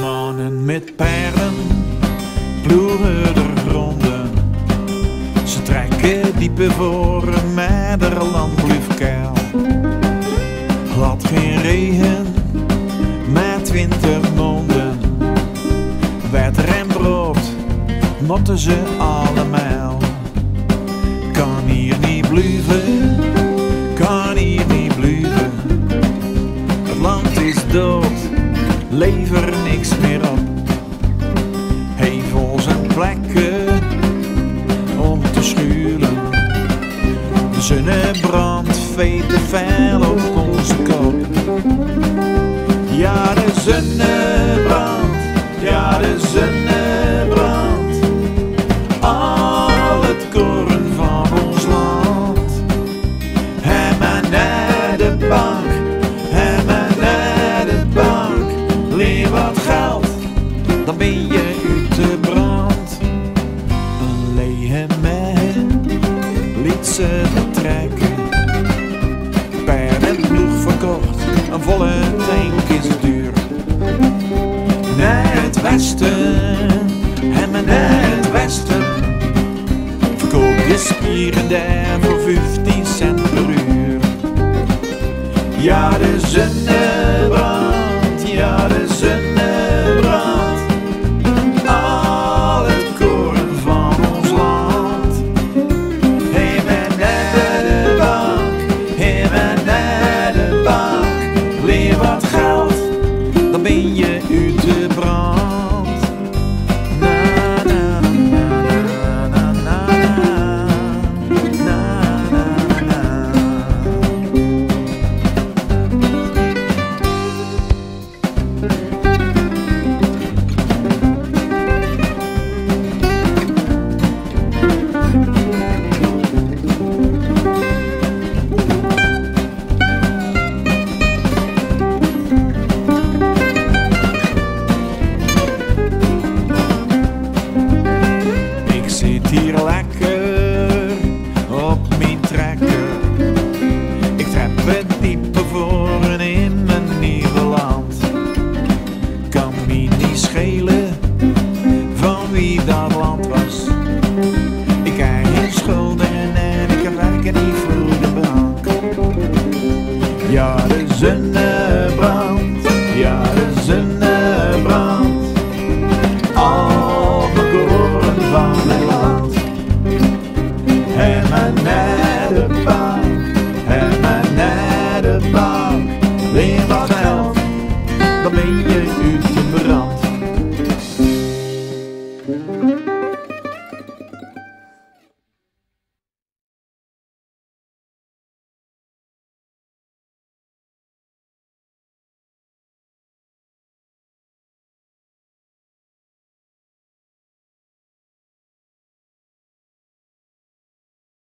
Mannen met paarden ploegen de gronden. Ze trekken diepe voren, maar de land blijft geen regen, maar twintig monden. En brood, motten ze allemaal. Kan hier niet blijven, lever niks meer op. Hevels en plekken om te schuilen. De zonnebrand veet te fel op onze kop. Ja, de zonnebrand, je uit de brand. Een lege man liet ze vertrekken. Per en ploeg verkocht, een volle tank is duur. Naar het westen, en naar het westen. Verkoop je spieren daar voor 15 cent per uur. Ja, det ute bra. schelen van wie dat land was. Ik krijg schulden en ik werk niet voor de bank. Ja, de zonnebrand, ja, de zonnebrand. Al verkoren van mijn land. En mijn nette bank, en mijn nette bank. Leer wat geld, dan ben je uit